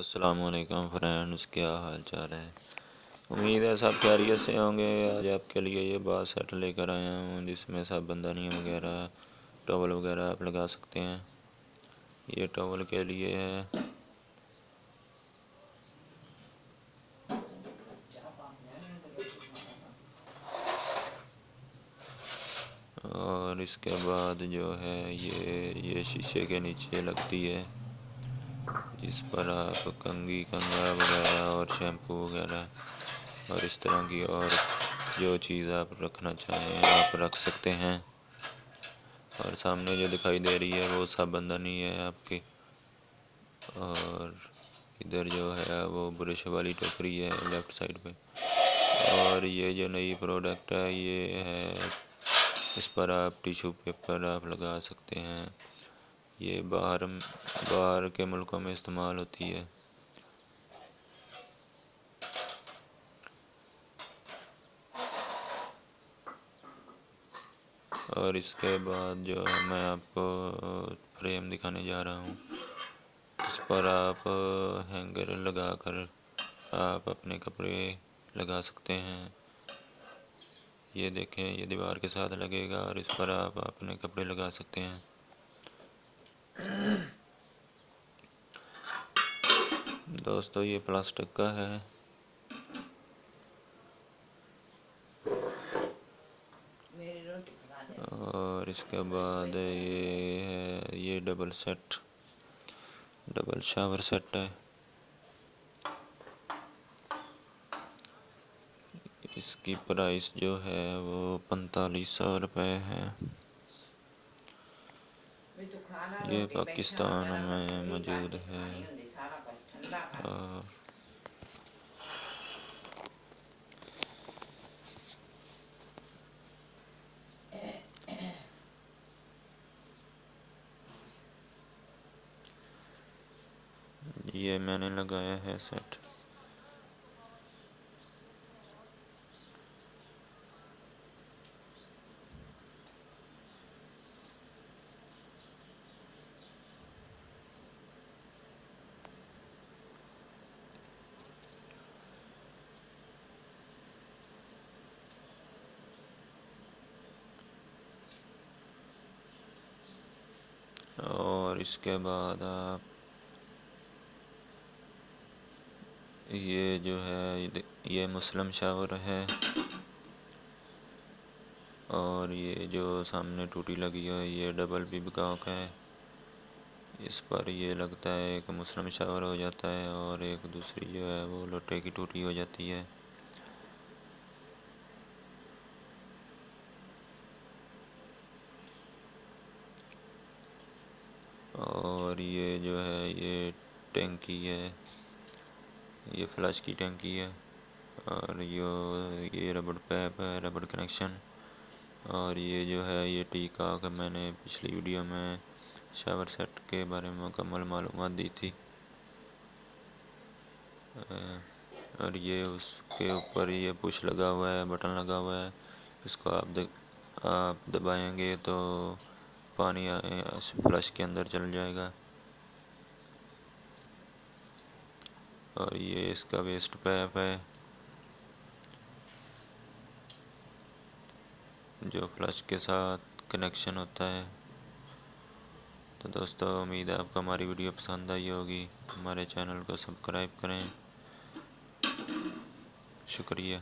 असलकम फ्रेंड्स क्या हाल चाल है? उम्मीद है सब खैरियत से होंगे। आज आपके लिए ये बात सेट लेकर आया हूँ, जिसमें सब बंदानी वगैरह, टॉवल वगैरह आप लगा सकते हैं। ये टॉवल के लिए है। और इसके बाद जो है ये ये शीशे के नीचे लगती है। जिस पर आप कंगी कंगा वगैरह और शैम्पू वगैरह और इस तरह की और जो चीज़ आप रखना चाहें, आप रख सकते हैं। और सामने जो दिखाई दे रही है, वो सब बंदनी है आपकी। और इधर जो है, वो ब्रश वाली टोकरी है लेफ़्ट साइड पे। और ये जो नई प्रोडक्ट है, ये है, इस पर आप टिशू पेपर आप लगा सकते हैं। ये बाहर बाहर के मुल्कों में इस्तेमाल होती है। और इसके बाद जो मैं आपको फ्रेम दिखाने जा रहा हूँ। इस पर आप, हैंगर लगा कर आप अपने कपड़े लगा सकते हैं। ये देखें, ये दीवार के साथ लगेगा और इस पर आप अपने कपड़े लगा सकते हैं। दोस्तों ये प्लास्टिक का है। और इसके बाद ये है ये double set double shower set है। इसकी प्राइस जो है वो पैंतालीस सौ रुपये है। ये पाकिस्तान में मौजूद है। ये मैंने लगाया है सेट। इसके बाद आप ये जो है, ये मुस्लिम शावर है। और ये जो सामने टूटी लगी है, ये डबल भी बिकाव का है। इस पर ये लगता है एक मुस्लिम शावर हो जाता है और एक दूसरी जो है, वो लोटे की टूटी हो जाती है। और ये जो है ये टंकी है। ये फ्लश की टंकी है और यो ये रबड़ पैप है रबड़ कनेक्शन। और ये जो है ये टीका का मैंने पिछली वीडियो में शावर सेट के बारे में मुकम्मल मालूम दी थी। और ये उसके ऊपर ये पुश लगा हुआ है बटन लगा हुआ है। इसको आप दे, आप दबाएँगे तो पानी फ्लश के अंदर चल जाएगा। और ये इसका वेस्ट पैप है, जो फ्लश के साथ कनेक्शन होता है। तो दोस्तों, उम्मीद है आपको हमारी वीडियो पसंद आई होगी। हमारे चैनल को सब्सक्राइब करें। शुक्रिया।